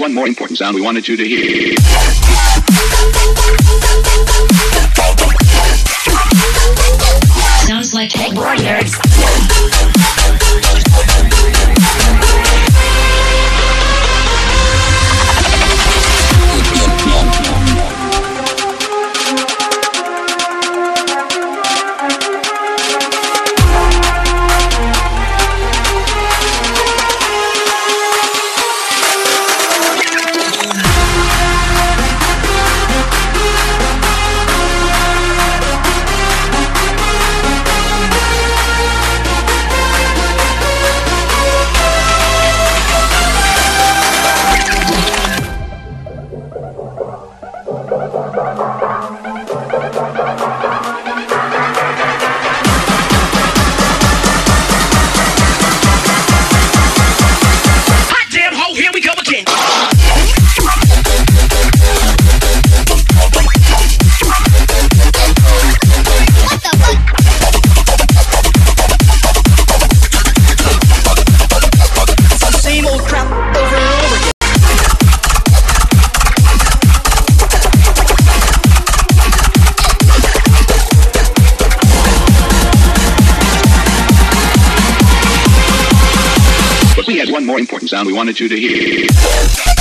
one more important sound we wanted you to hear. Sounds like warriors. More important sound we wanted you to hear.